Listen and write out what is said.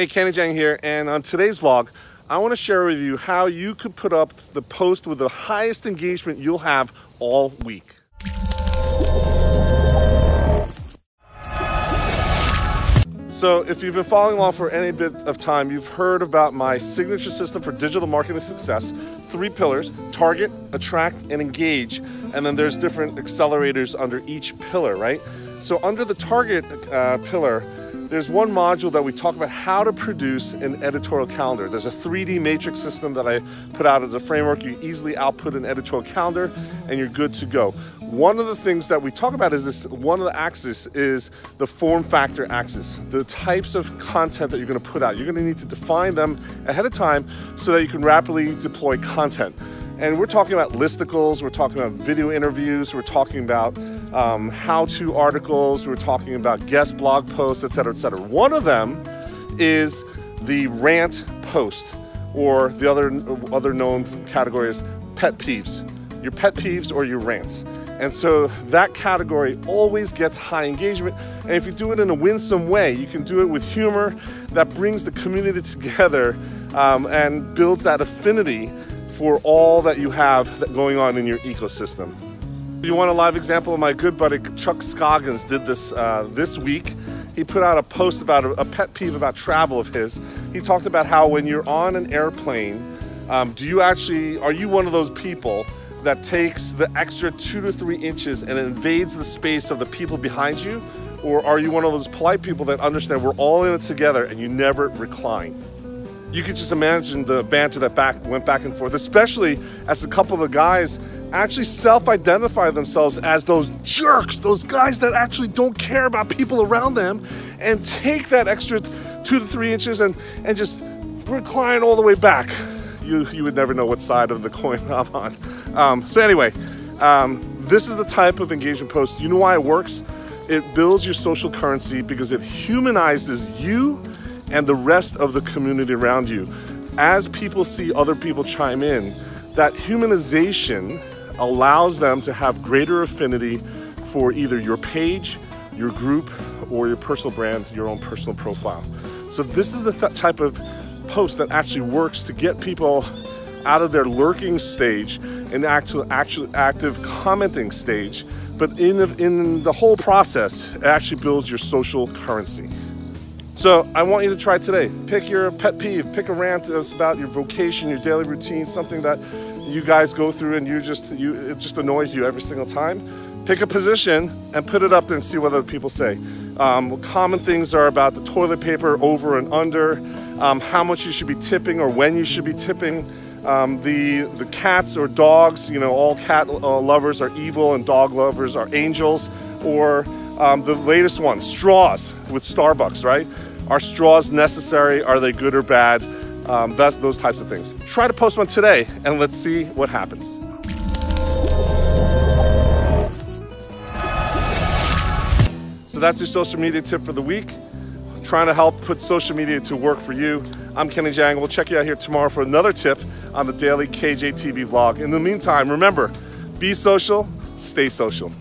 Hey, Kenny Jahng here, and on today's vlog, I want to share with you how you could put up the post with the highest engagement you'll have all week. So if you've been following along for any bit of time, you've heard about my signature system for digital marketing success. Three pillars, target, attract, and engage. And then there's different accelerators under each pillar, right? So under the target uh, pillar, there's one module that we talk about how to produce an editorial calendar. There's a 3D matrix system that I put out as a framework. You easily output an editorial calendar and you're good to go. One of the things that we talk about is this, one of the axes is the form factor axis, the types of content that you're gonna put out. You're gonna need to define them ahead of time so that you can rapidly deploy content. And we're talking about listicles, we're talking about video interviews, we're talking about um, how-to articles, we're talking about guest blog posts, etc., etc. One of them is the rant post, or the other other known category is pet peeves. Your pet peeves or your rants. And so that category always gets high engagement. And if you do it in a winsome way, you can do it with humor that brings the community together um, and builds that affinity for all that you have going on in your ecosystem. You want a live example, my good buddy Chuck Scoggins did this uh, this week. He put out a post about a, a, pet peeve about travel of his. He talked about how when you're on an airplane, um, do you actually, are you one of those people that takes the extra two to three inches and invades the space of the people behind you? Or are you one of those polite people that understand we're all in it together and you never recline? You could just imagine the banter that back went back and forth, especially as a couple of the guys actually self-identify themselves as those jerks, those guys that actually don't care about people around them and take that extra two to three inches and, and just recline all the way back. You, you would never know what side of the coin I'm on. Um, so anyway, um, this is the type of engagement post. You know why it works? It builds your social currency because it humanizes you and the rest of the community around you. As people see other people chime in, that humanization allows them to have greater affinity for either your page, your group, or your personal brand, your own personal profile. So this is the th type of post that actually works to get people out of their lurking stage and actual, actual active commenting stage. But in, in the whole process, it actually builds your social currency. So I want you to try today. Pick your pet peeve, pick a rant that's about your vocation, your daily routine, something that you guys go through and you just you it just annoys you every single time. Pick a position and put it up there and see what other people say. Um, common things are about the toilet paper over and under, um, how much you should be tipping or when you should be tipping. Um, the the cats or dogs, you know, all cat uh, lovers are evil and dog lovers are angels. Or um, the latest one, straws with Starbucks, right? Are straws necessary? Are they good or bad? Um, that's those types of things. Try to post one today and let's see what happens. So that's your social media tip for the week. Trying to help put social media to work for you. I'm Kenny Jahng. We'll check you out here tomorrow for another tip on the daily KJTV vlog. In the meantime, remember, be social, stay social.